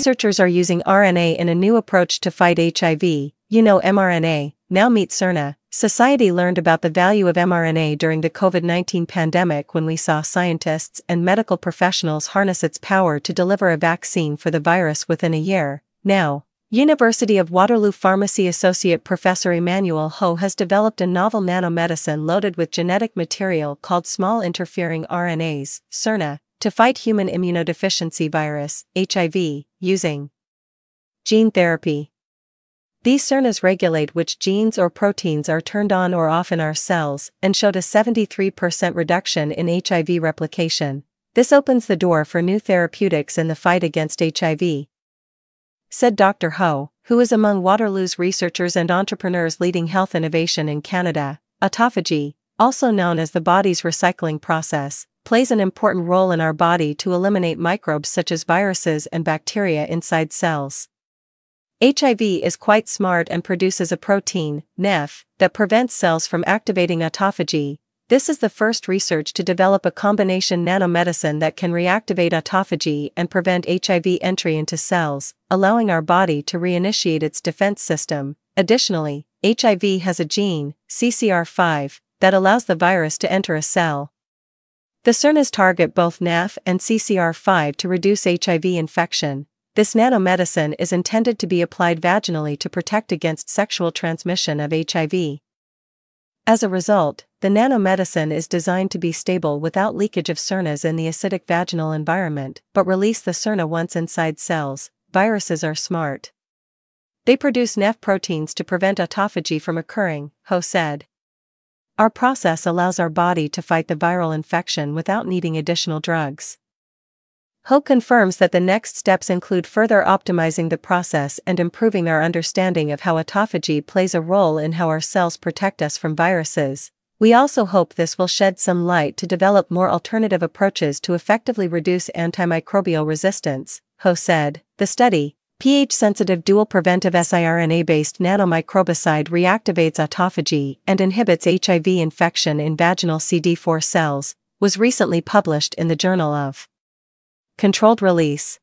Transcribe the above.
researchers are using RNA in a new approach to fight HIV, you know mRNA, now meet siRNA. Society learned about the value of mRNA during the COVID-19 pandemic when we saw scientists and medical professionals harness its power to deliver a vaccine for the virus within a year. Now, University of Waterloo Pharmacy Associate Professor Emmanuel Ho has developed a novel nanomedicine loaded with genetic material called small interfering RNAs, siRNA, to fight human immunodeficiency virus, HIV, using gene therapy. These siRNAs regulate which genes or proteins are turned on or off in our cells and showed a 73% reduction in HIV replication. This opens the door for new therapeutics in the fight against HIV said Dr. Ho, who is among Waterloo's researchers and entrepreneurs leading health innovation in Canada. Autophagy, also known as the body's recycling process, plays an important role in our body to eliminate microbes such as viruses and bacteria inside cells. HIV is quite smart and produces a protein, NEF, that prevents cells from activating autophagy, this is the first research to develop a combination nanomedicine that can reactivate autophagy and prevent HIV entry into cells, allowing our body to reinitiate its defense system. Additionally, HIV has a gene, CCR5, that allows the virus to enter a cell. The SIRNAs target both NEF and CCR5 to reduce HIV infection. This nanomedicine is intended to be applied vaginally to protect against sexual transmission of HIV. As a result, the nanomedicine is designed to be stable without leakage of SIRNAs in the acidic vaginal environment, but release the SIRNA once inside cells. Viruses are smart. They produce NEF proteins to prevent autophagy from occurring, Ho said. Our process allows our body to fight the viral infection without needing additional drugs. Ho confirms that the next steps include further optimizing the process and improving our understanding of how autophagy plays a role in how our cells protect us from viruses. We also hope this will shed some light to develop more alternative approaches to effectively reduce antimicrobial resistance, Ho said. The study, pH sensitive dual preventive siRNA based nanomicrobicide reactivates autophagy and inhibits HIV infection in vaginal CD4 cells, was recently published in the Journal of Controlled Release